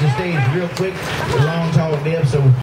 the stage real quick.